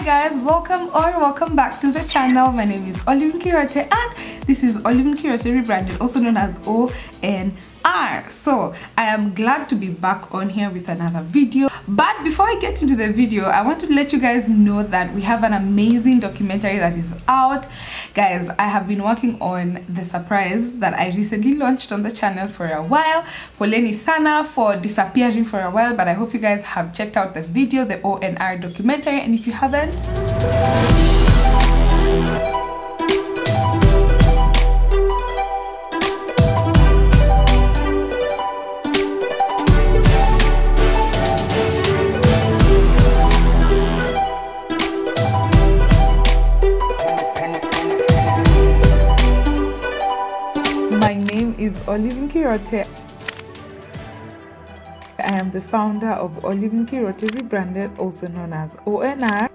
Hi guys, welcome or welcome back to the channel. My name is Olive Nkirote and this is Olive Nkirote rebranded, also known as ONR. So I am glad to be back on here with another video. But before I get into the video, I want to let you guys know that we have an amazing documentary that is out. Guys, I have been working on the surprise that I recently launched on the channel for a while. Poleni Sana for disappearing for a while, but I hope you guys have checked out the video, the ONR documentary, and if you haven't, My name is Olive Nkirote. I am the founder of Olive Nkirote Rebranded, also known as ONR.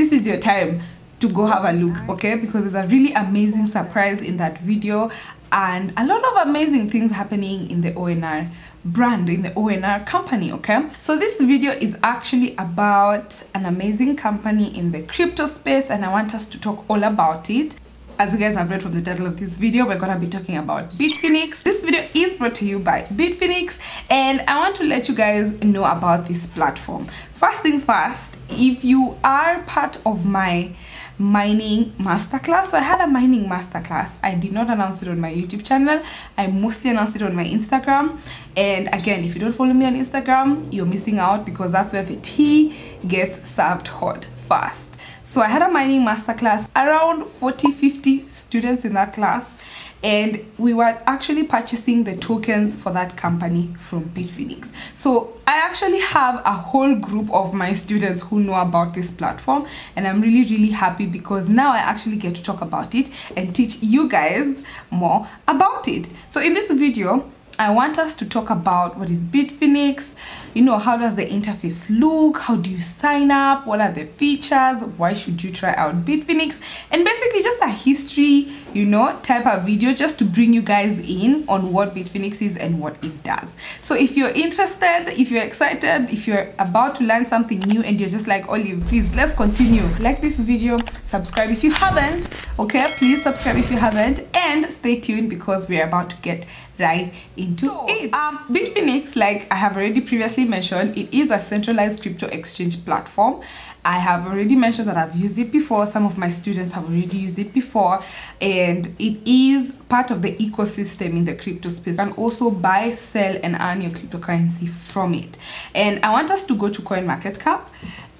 This is your time to go have a look, okay? Because there's a really amazing surprise in that video and a lot of amazing things happening in the ONR brand, in the ONR company, okay? So this video is actually about an amazing company in the crypto space and I want us to talk all about it as you guys have read from the title of this video we're gonna be talking about bitfinex this video is brought to you by bitfinex and i want to let you guys know about this platform. First things first if you are part of my mining masterclass so i had a mining masterclass. I did not announce it on my youtube channel. I mostly announced it on my instagram. And again if you don't follow me on instagram you're missing out because that's where the tea gets served hot fast so i had a mining masterclass around 40 50 students in that class and we were actually purchasing the tokens for that company from bitfinex. So i actually have a whole group of my students who know about this platform and i'm really really happy because now i actually get to talk about it and teach you guys more about it. So in this video I want us to talk about what is Bitfinex, you know, how does the interface look, how do you sign up, what are the features, why should you try out Bitfinex, and basically just a history, you know, type of video just to bring you guys in on what Bitfinex is and what it does. So if you're interested, if you're excited, if you're about to learn something new and you're just like, Olive, please, let's continue. Like this video, subscribe if you haven't, okay? Please subscribe if you haven't, and stay tuned because we're about to get right into so, it. Um, Bitfinex, like I have already previously mentioned, it is a centralized crypto exchange platform. I have already mentioned that I've used it before. Some of my students have already used it before, and it is part of the ecosystem in the crypto space. And also buy, sell, and earn your cryptocurrency from it. And I want us to go to CoinMarketCap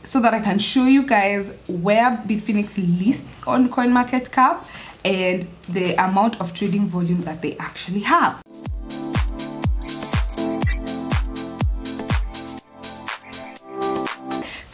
so that I can show you guys where Bitfinex lists on CoinMarketCap and the amount of trading volume that they actually have.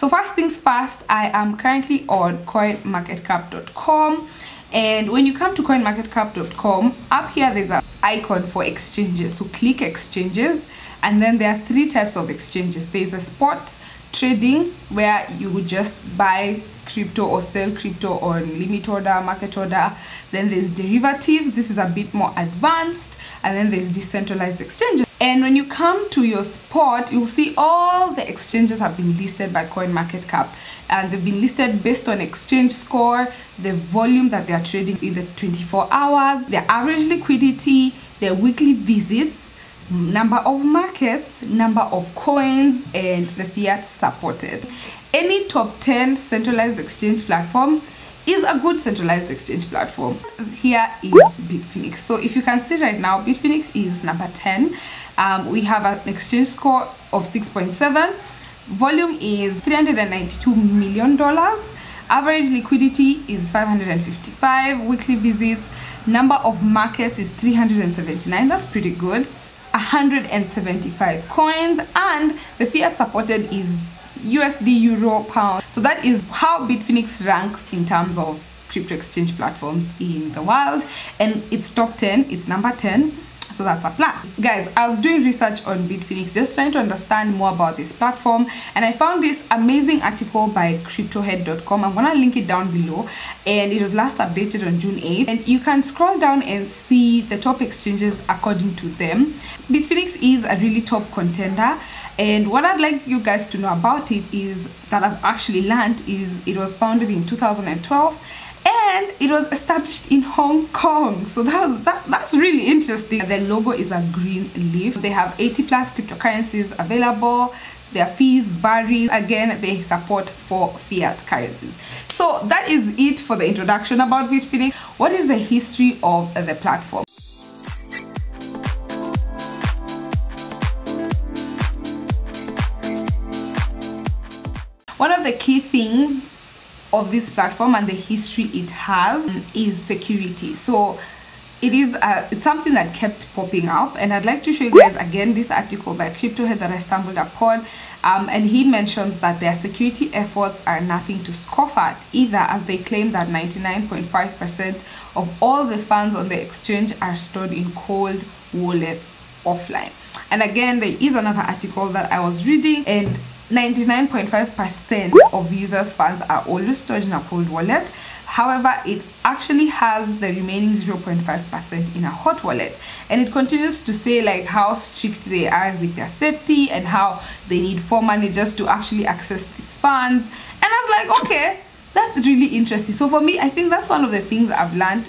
So first things first, I am currently on coinmarketcap.com and when you come to coinmarketcap.com, up here there's an icon for exchanges. So click exchanges and then there are three types of exchanges. There's a spot trading where you would just buy crypto or sell crypto on limit order market order. Then there's derivatives. This is a bit more advanced. And then there's decentralized exchanges and when you come to your spot you'll see all the exchanges have been listed by CoinMarketCap. And they've been listed based on exchange score the volume that they are trading in the 24 hours their average liquidity their weekly visits number of markets number of coins and the fiat supported. Any top 10 centralized exchange platform is a good centralized exchange platform. Here is bitfinex. So if you can see right now bitfinex is number 10 um, we have an exchange score of 6.7 volume is 392 million dollars. Average liquidity is 555 weekly visits number of markets is 379 that's pretty good 175 coins and the fiat supported is USD, Euro, Pound. So that is how Bitfinex ranks in terms of crypto exchange platforms in the world and it's top 10 it's number 10 so that's a plus. Guys i was doing research on bitfinex just trying to understand more about this platform and i found this amazing article by cryptohead.com i'm gonna link it down below and it was last updated on june 8th and you can scroll down and see the top exchanges according to them. Bitfinex is a really top contender and what i'd like you guys to know about it is that i've actually learned is it was founded in 2012 and it was established in Hong Kong. So that was that that's really interesting. The logo is a green leaf. They have 80 plus cryptocurrencies available. Their fees vary. Again, they support for fiat currencies. So that is it for the introduction about Bitfinex. What is the history of the platform? One of the key things of this platform and the history it has is security. So it is uh, it's something that kept popping up and i'd like to show you guys again this article by cryptohead that i stumbled upon um, and he mentions that their security efforts are nothing to scoff at either as they claim that 99.5 percent of all the funds on the exchange are stored in cold wallets offline. And again there is another article that i was reading and 99.5% of users funds are always stored in a cold wallet. However it actually has the remaining 0.5% in a hot wallet. And it continues to say like how strict they are with their safety and how they need four managers to actually access these funds. And i was like okay that's really interesting. So for me i think that's one of the things i've learned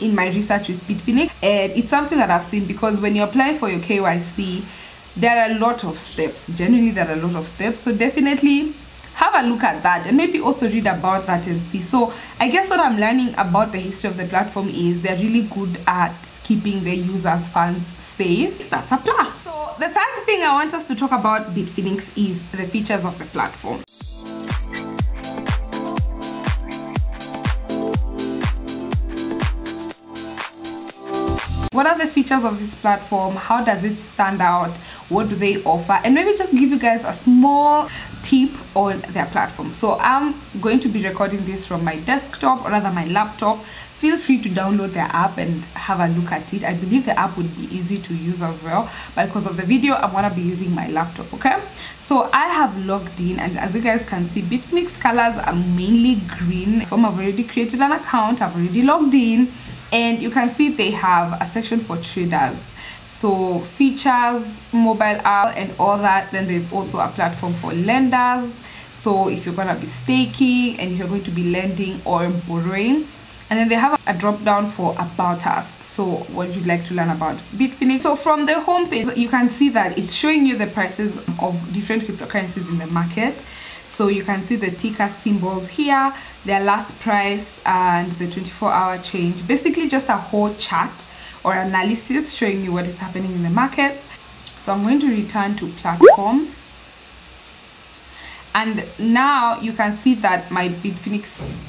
in my research with bitfinex. And it's something that i've seen because when you apply for your kyc there are a lot of steps. Generally there are a lot of steps. So definitely have a look at that and maybe also read about that and see. So i guess what i'm learning about the history of the platform is they're really good at keeping their users funds safe. That's a plus. So the third thing i want us to talk about bitfinex is the features of the platform. What are the features of this platform? How does it stand out what do they offer? And maybe just give you guys a small tip on their platform. So i'm going to be recording this from my desktop or rather my laptop. Feel free to download their app and have a look at it. I believe the app would be easy to use as well but because of the video i'm gonna be using my laptop okay? So i have logged in and as you guys can see bitfinex colors are mainly green. From i've already created an account i've already logged in and you can see they have a section for traders so features mobile app and all that. Then there's also a platform for lenders. So if you're going to be staking and if you're going to be lending or borrowing. And then they have a drop down for about us. So what you'd you like to learn about bitfinex. So from the home page you can see that it's showing you the prices of different cryptocurrencies in the market. So you can see the ticker symbols here their last price and the 24 hour change. Basically just a whole chart or analysis showing you what is happening in the markets so i'm going to return to platform. And now you can see that my bitfinex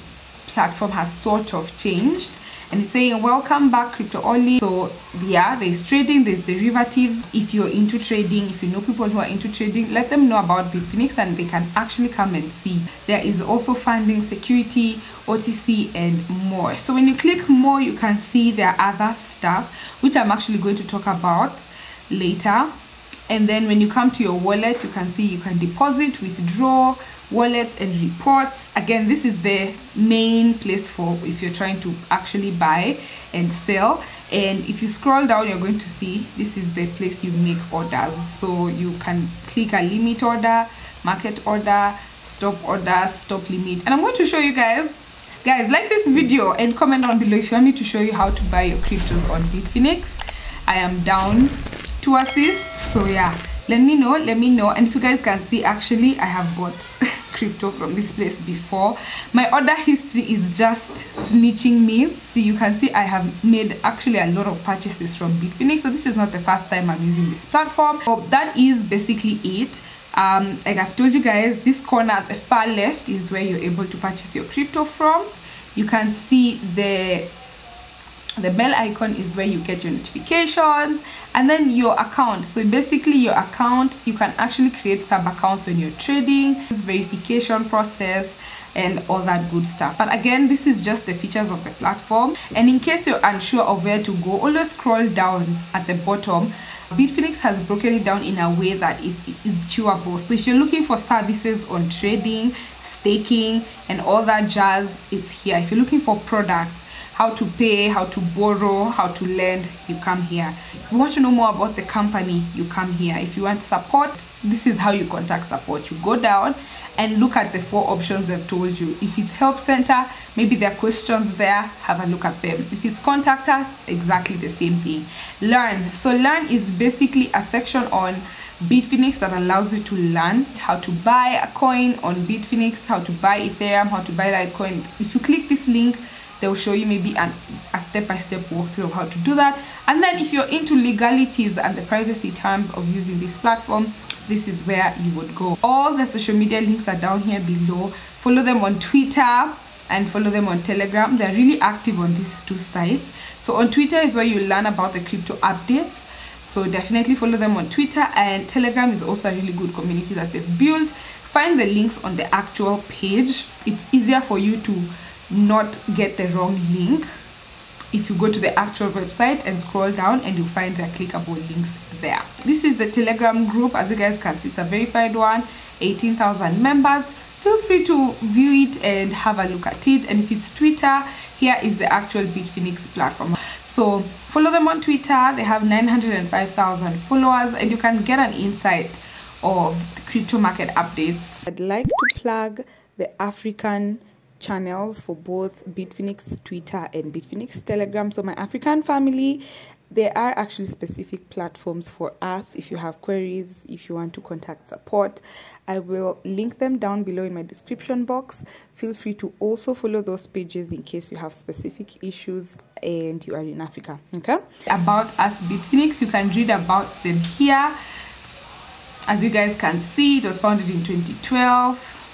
platform has sort of changed and it's saying welcome back crypto only. So yeah there's trading there's derivatives. If you're into trading if you know people who are into trading let them know about bitfinex and they can actually come and see. There is also funding security otc and more. So when you click more you can see there are other stuff which i'm actually going to talk about later and then when you come to your wallet you can see you can deposit withdraw wallets and reports. Again this is the main place for if you're trying to actually buy and sell. And if you scroll down you're going to see this is the place you make orders. So you can click a limit order market order stop order stop limit. And i'm going to show you guys guys like this video and comment down below if you want me to show you how to buy your cryptos on bitfinex. I am down to assist. So yeah. Let me know let me know. And if you guys can see actually i have bought crypto from this place before. My order history is just snitching me. So you can see i have made actually a lot of purchases from bitfinex. So this is not the first time i'm using this platform. So that is basically it. Um like i've told you guys this corner at the far left is where you're able to purchase your crypto from. You can see the the bell icon is where you get your notifications and then your account so basically your account you can actually create sub accounts when you're trading verification process and all that good stuff but again this is just the features of the platform and in case you're unsure of where to go always scroll down at the bottom Bitfinex has broken it down in a way that is, is chewable. So if you're looking for services on trading, staking, and all that jazz, it's here. If you're looking for products, how to pay, how to borrow, how to lend, you come here. If you want to know more about the company, you come here. If you want support, this is how you contact support. You go down and look at the four options they've told you. If it's help center, maybe there are questions there, have a look at them. If it's contact us, exactly the same thing. Learn. So learn is basically a section on Bitfinex that allows you to learn how to buy a coin on Bitfinex, how to buy Ethereum, how to buy Litecoin. If you click this link, they'll show you maybe an, a step-by-step walkthrough of how to do that. And then if you're into legalities and the privacy terms of using this platform this is where you would go. All the social media links are down here below. Follow them on twitter and follow them on telegram. They're really active on these two sites. So on twitter is where you learn about the crypto updates. So definitely follow them on twitter. And telegram is also a really good community that they've built. Find the links on the actual page. It's easier for you to not get the wrong link. If you go to the actual website and scroll down and you'll find the clickable links there. This is the telegram group. As you guys can see it's a verified one. 18,000 members. Feel free to view it and have a look at it. And if it's twitter here is the actual bitfinex platform. So follow them on twitter. They have 905,000 followers and you can get an insight of the crypto market updates. I'd like to plug the african channels for both Bitfinex Twitter and Bitfinex Telegram. So my African family, there are actually specific platforms for us if you have queries, if you want to contact support. I will link them down below in my description box. Feel free to also follow those pages in case you have specific issues and you are in Africa. Okay? About us Bitfinex, you can read about them here. As you guys can see, it was founded in 2012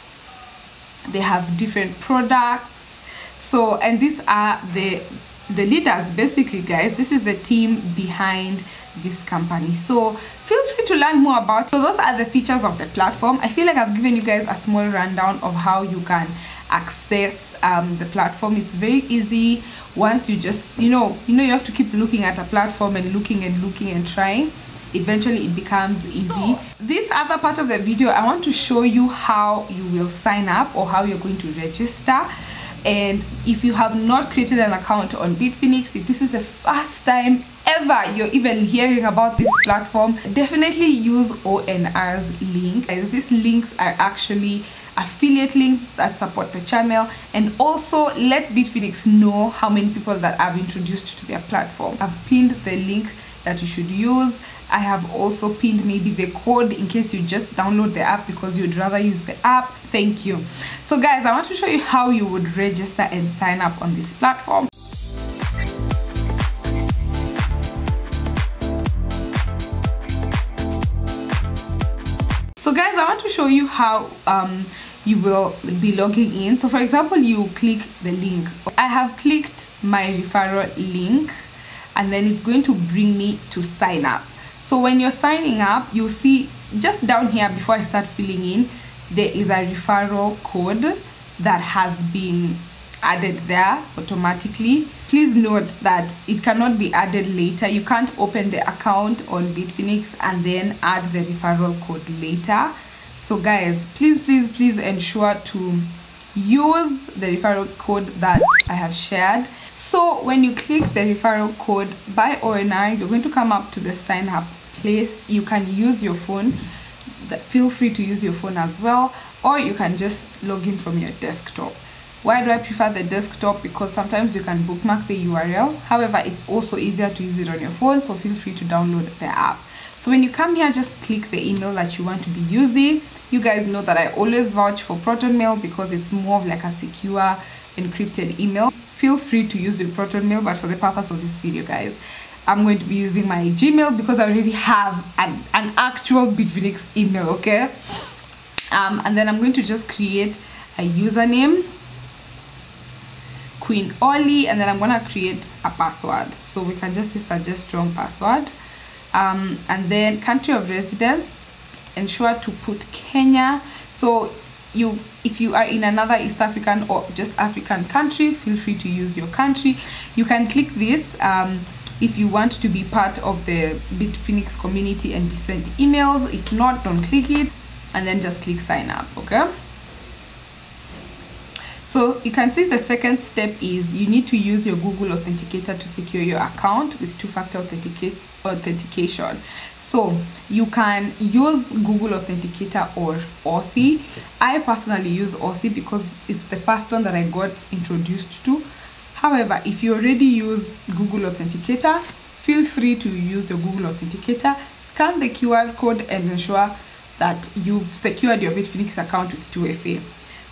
they have different products. So and these are the the leaders basically guys. This is the team behind this company. So feel free to learn more about so those are the features of the platform. I feel like i've given you guys a small rundown of how you can access um, the platform. It's very easy. Once you just you know you know you have to keep looking at a platform and looking and looking and trying eventually it becomes easy. This other part of the video i want to show you how you will sign up or how you're going to register. And if you have not created an account on bitfinex if this is the first time ever you're even hearing about this platform definitely use onr's link. As these links are actually affiliate links that support the channel. And also let bitfinex know how many people that i've introduced to their platform. I've pinned the link that you should use I have also pinned maybe the code in case you just download the app because you'd rather use the app. Thank you. So guys, I want to show you how you would register and sign up on this platform. So guys, I want to show you how um, you will be logging in. So for example, you click the link. I have clicked my referral link and then it's going to bring me to sign up so when you're signing up you'll see just down here before i start filling in there is a referral code that has been added there automatically. Please note that it cannot be added later. You can't open the account on bitfinex and then add the referral code later. So guys please please please ensure to use the referral code that i have shared so when you click the referral code by ONR, you're going to come up to the sign up place. You can use your phone. Feel free to use your phone as well, or you can just log in from your desktop. Why do I prefer the desktop? Because sometimes you can bookmark the URL. However, it's also easier to use it on your phone, so feel free to download the app. So when you come here, just click the email that you want to be using. You guys know that I always vouch for ProtonMail because it's more of like a secure encrypted email feel free to use your proton mail but for the purpose of this video guys i'm going to be using my gmail because i already have an, an actual bitfinex email okay? Um, and then i'm going to just create a username queen oli and then i'm gonna create a password. So we can just suggest strong password. Um, and then country of residence ensure to put kenya. So you if you are in another east african or just african country feel free to use your country. You can click this um, if you want to be part of the bitfinex community and be sent emails. If not don't click it and then just click sign up okay so you can see the second step is you need to use your Google Authenticator to secure your account with two-factor authenticate authentication. So you can use Google Authenticator or Authy. I personally use Authy because it's the first one that I got introduced to. However, if you already use Google Authenticator, feel free to use your Google Authenticator, scan the QR code and ensure that you've secured your Bitfinex account with 2FA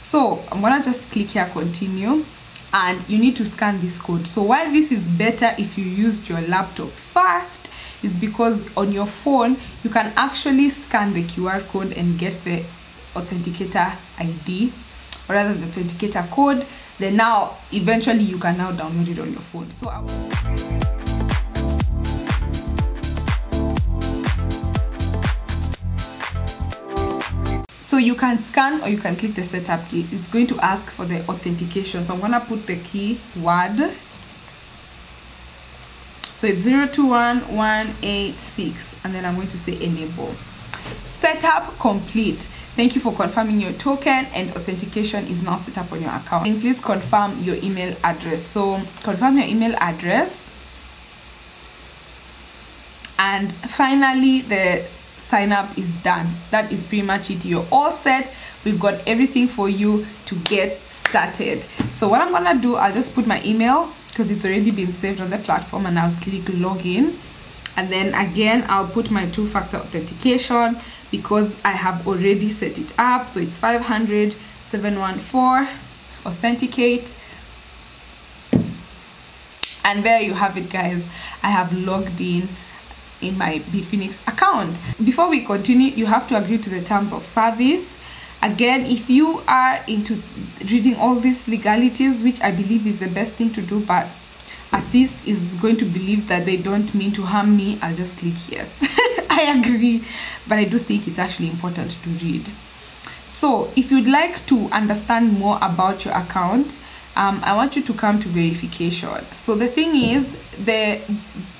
so i'm gonna just click here continue. And you need to scan this code. So why this is better if you used your laptop first is because on your phone you can actually scan the qr code and get the authenticator id or rather the authenticator code. Then now eventually you can now download it on your phone. So so you can scan or you can click the setup key. It's going to ask for the authentication. So i'm gonna put the key word so it's 021186 and then i'm going to say enable. Setup complete. Thank you for confirming your token and authentication is now set up on your account. And please confirm your email address. So confirm your email address. And finally the sign up is done. That is pretty much it. You're all set. We've got everything for you to get started. So what i'm gonna do i'll just put my email because it's already been saved on the platform and i'll click login. And then again i'll put my two-factor authentication because i have already set it up. So it's 500 714 authenticate. And there you have it guys. I have logged in in my Bitfinex account. Before we continue, you have to agree to the terms of service. Again, if you are into reading all these legalities, which I believe is the best thing to do, but Assis is going to believe that they don't mean to harm me, I'll just click yes. I agree, but I do think it's actually important to read. So if you'd like to understand more about your account, um, I want you to come to verification. So the thing is, the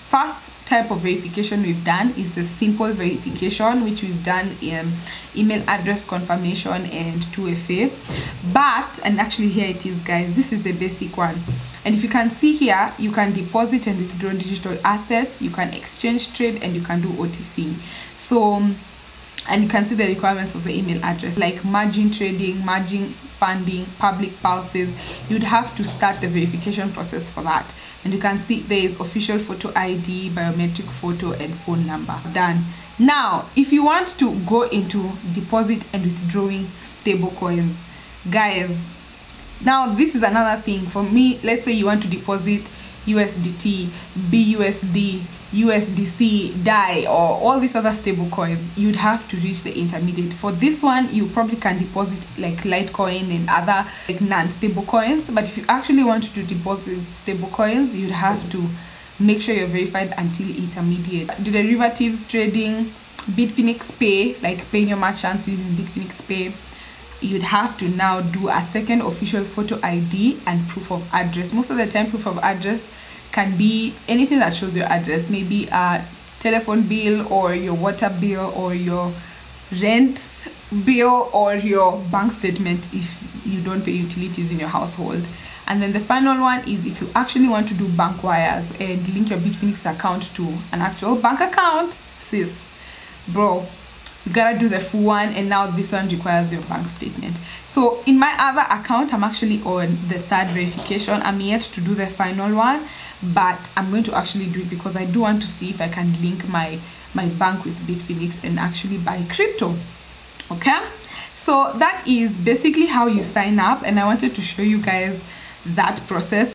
first type of verification we've done is the simple verification which we've done in email address confirmation and 2FA but and actually here it is guys this is the basic one. And if you can see here you can deposit and withdraw digital assets you can exchange trade and you can do OTC so um, and you can see the requirements of the email address like margin trading margin funding public pulses. You'd have to start the verification process for that. And you can see there is official photo id biometric photo and phone number. Done. Now if you want to go into deposit and withdrawing stable coins guys now this is another thing. For me let's say you want to deposit usdt busd USDC, DAI, or all these other stable coins, you'd have to reach the intermediate. For this one, you probably can deposit like Litecoin and other like non-stable coins. But if you actually want to deposit stable coins, you'd have to make sure you're verified until intermediate. The derivatives trading, Bitfinex Pay, like paying your merchants using Bitfinex Pay, you'd have to now do a second official photo ID and proof of address. Most of the time, proof of address can be anything that shows your address maybe a telephone bill or your water bill or your rent bill or your bank statement if you don't pay utilities in your household and then the final one is if you actually want to do bank wires and link your bitfinex account to an actual bank account sis bro you gotta do the full one and now this one requires your bank statement. So in my other account i'm actually on the third verification. I'm yet to do the final one but i'm going to actually do it because i do want to see if i can link my my bank with bitfinex and actually buy crypto. Okay? So that is basically how you sign up and i wanted to show you guys that process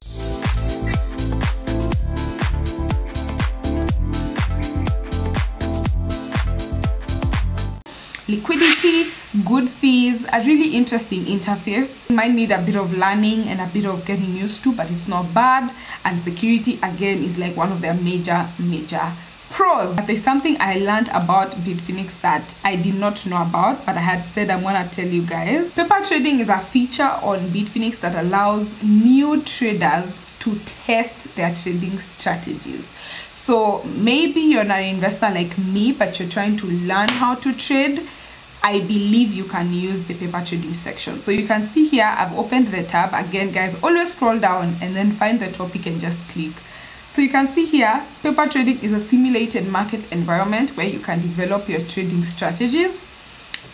liquidity good fees a really interesting interface might need a bit of learning and a bit of getting used to but it's not bad and security again is like one of their major major pros. but There's something I learned about Bitfinex that I did not know about, but I had said I'm gonna tell you guys. Paper trading is a feature on Bitfinex that allows new traders to test their trading strategies. So maybe you're not an investor like me, but you're trying to learn how to trade. I believe you can use the paper trading section. So you can see here, I've opened the tab. Again, guys, always scroll down and then find the topic and just click. So you can see here, paper trading is a simulated market environment where you can develop your trading strategies.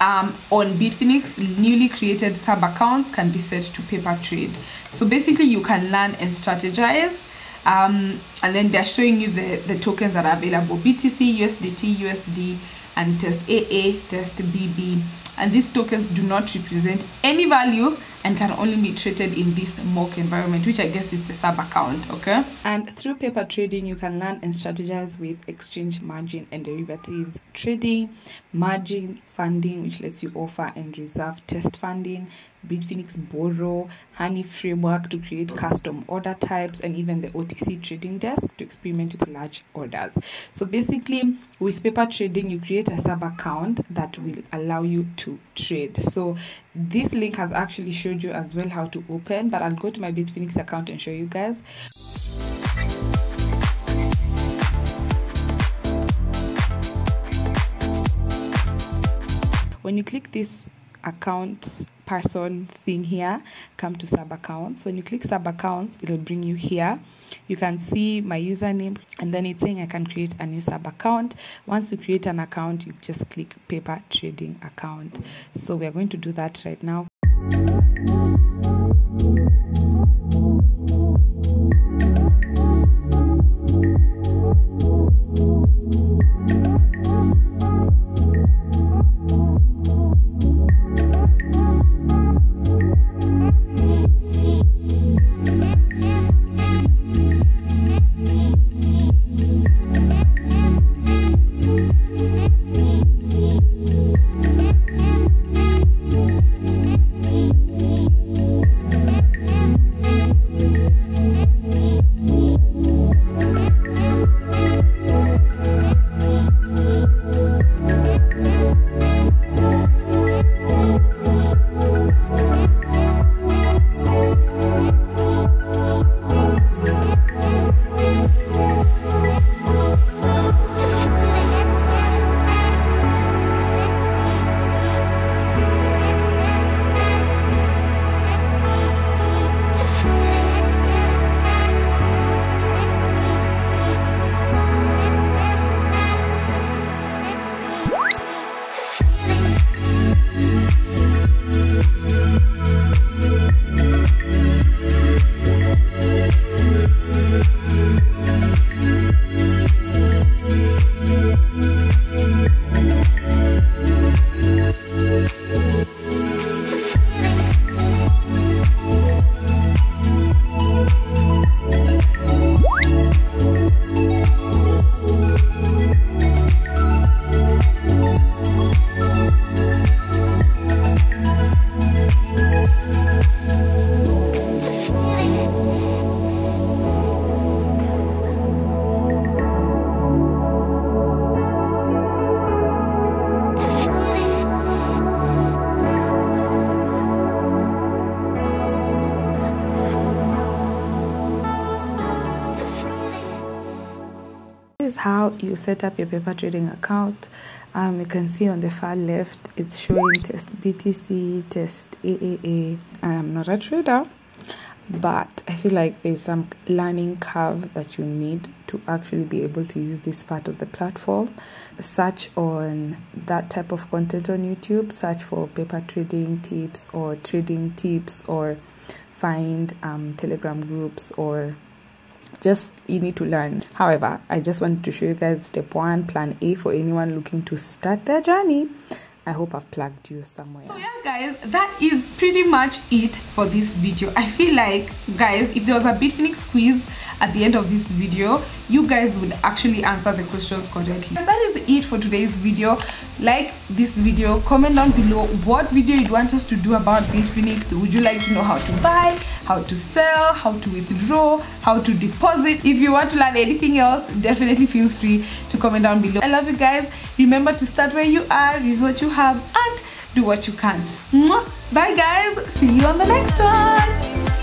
Um, on Bitfinex, newly created sub accounts can be set to paper trade. So basically you can learn and strategize um, and then they're showing you the, the tokens that are available, BTC, USDT, USD, and test AA, test BB. And these tokens do not represent any value and can only be traded in this mock environment, which I guess is the sub account, okay? And through paper trading, you can learn and strategize with exchange margin and derivatives trading, margin funding, which lets you offer and reserve test funding, Bitfinex Borrow, Honey framework to create custom order types, and even the OTC trading desk to experiment with large orders. So basically, with paper trading, you create a sub account that will allow you to trade. So this link has actually showed you as well how to open, but I'll go to my Bitfinex account and show you guys. When you click this account person thing here come to sub accounts. When you click sub accounts it'll bring you here. You can see my username and then it's saying i can create a new sub account. Once you create an account you just click paper trading account. So we're going to do that right now how you set up your paper trading account. Um, you can see on the far left it's showing test btc test aaa i'm not a trader but i feel like there's some learning curve that you need to actually be able to use this part of the platform. Search on that type of content on youtube. Search for paper trading tips or trading tips or find um, telegram groups or just you need to learn. However i just wanted to show you guys step one plan a for anyone looking to start their journey. I hope I've plugged you somewhere. So yeah guys, that is pretty much it for this video. I feel like guys, if there was a Bitfinex quiz at the end of this video you guys would actually answer the questions correctly. That is it for today's video. Like this video comment down below what video you'd want us to do about Bitfinex would you like to know how to buy how to sell how to withdraw how to deposit. If you want to learn anything else definitely feel free to comment down below. I love you guys. Remember to start where you are use what you have and do what you can. Bye guys. See you on the next one